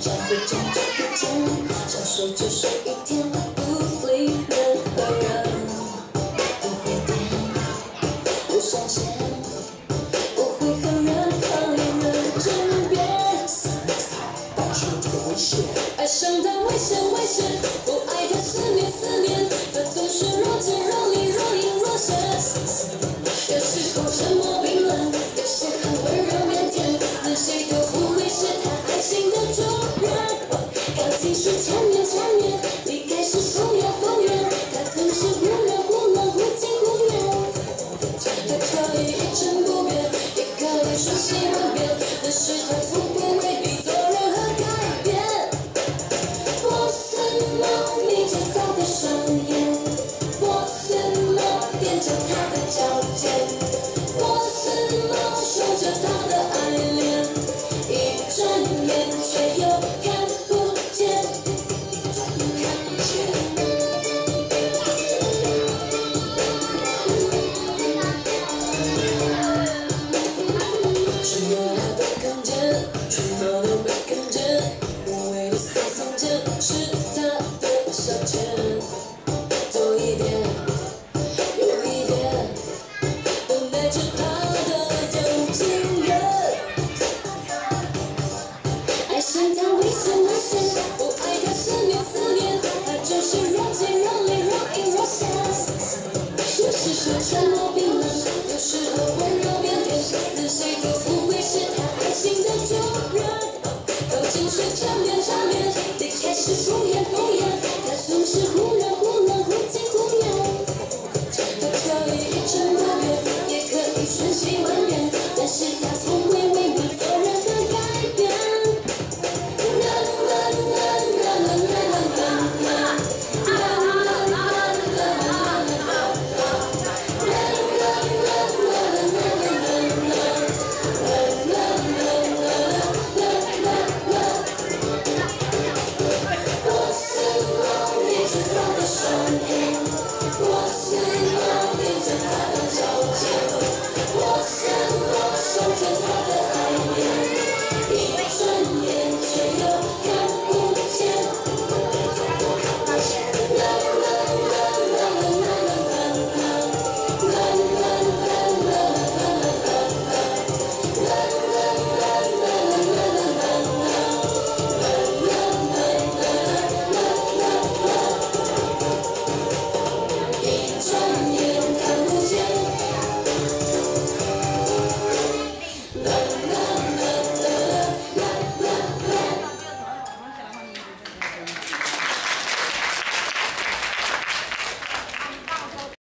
想飞，辗就反侧。想睡就睡一天，不理会任何人。不会变，不上线，不会和任何人争辩。爱上的危险，危险。不爱他，思念，思念。心不变，那时候不变，未必做任何改变。我怎么眯着他的双眼？我怎么踮着他的脚尖？是沉默冰冷，有时候温柔腼腆，但谁都不会是他爱情的主人，都尽是沉默。